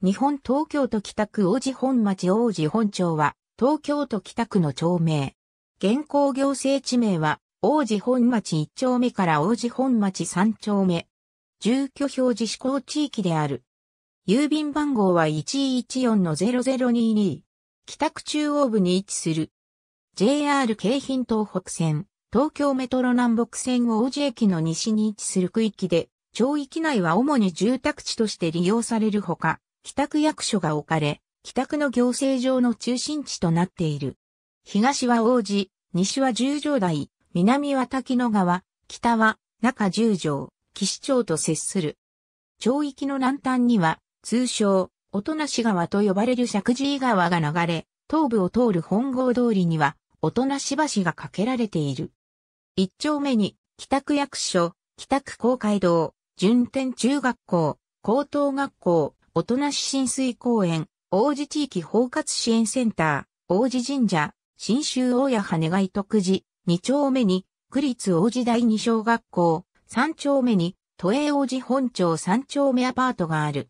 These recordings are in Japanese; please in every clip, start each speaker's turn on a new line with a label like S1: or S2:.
S1: 日本東京都北区王子本町王子本町は、東京都北区の町名。現行行政地名は、王子本町1丁目から王子本町3丁目。住居表示施行地域である。郵便番号は114-0022。北区中央部に位置する。JR 京浜東北線、東京メトロ南北線王子駅の西に位置する区域で、町域内は主に住宅地として利用されるほか、北区役所が置かれ、北区の行政上の中心地となっている。東は王子、西は十条台、南は滝野川、北は中十条、岸町と接する。町域の南端には、通称、音無川と呼ばれる石神井川が流れ、東部を通る本郷通りには、音無橋が架けられている。一丁目に、北区役所、北区公会堂、順天中学校、高等学校、音無浸水公園、王子地域包括支援センター、王子神社、新州大谷羽貝徳寺、二丁目に、区立王子第二小学校、三丁目に、都営王子本町三丁目アパートがある。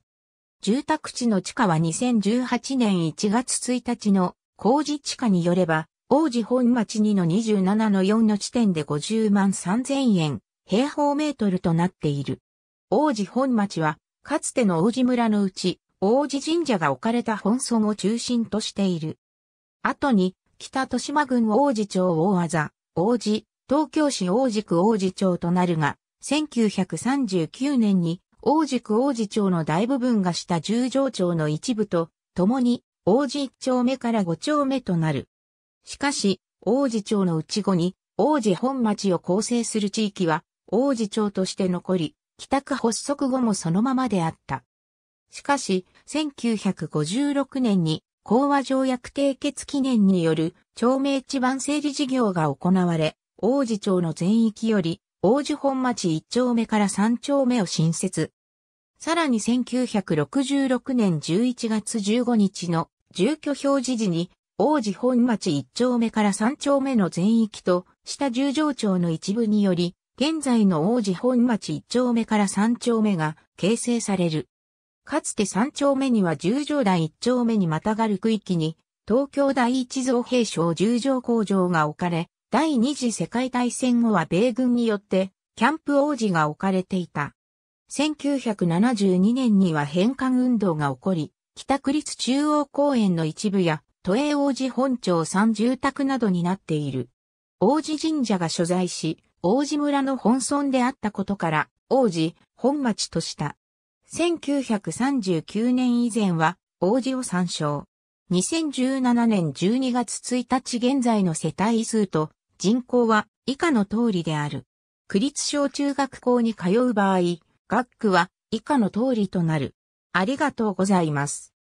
S1: 住宅地の地価は2018年1月1日の工事地価によれば、王子本町2の27の4の地点で50万3000円平方メートルとなっている。王子本町は、かつての王子村のうち、王子神社が置かれた本村を中心としている。後に、北豊島郡王子町大あざ、王子、東京市王子区王子町となるが、1939年に王子区王子町の大部分が下十条町の一部と、共に王子一丁目から五丁目となる。しかし、王子町の内後に、王子本町を構成する地域は、王子町として残り、帰宅発足後もそのままであった。しかし、1956年に、講和条約締結記念による、町名地盤整理事業が行われ、王子町の全域より、王子本町1丁目から3丁目を新設。さらに1966年11月15日の住居表示時に王子本町1丁目から3丁目の全域と、下十条町の一部により、現在の王子本町1丁目から3丁目が形成される。かつて3丁目には十条台1丁目にまたがる区域に、東京第一造兵省十条工場が置かれ、第二次世界大戦後は米軍によって、キャンプ王子が置かれていた。1972年には返還運動が起こり、北区立中央公園の一部や都営王子本町三住宅などになっている。王子神社が所在し、王子村の本村であったことから、王子本町とした。1939年以前は、王子を参照。2017年12月1日現在の世帯数と人口は以下の通りである。区立小中学校に通う場合、学区は以下の通りとなる。ありがとうございます。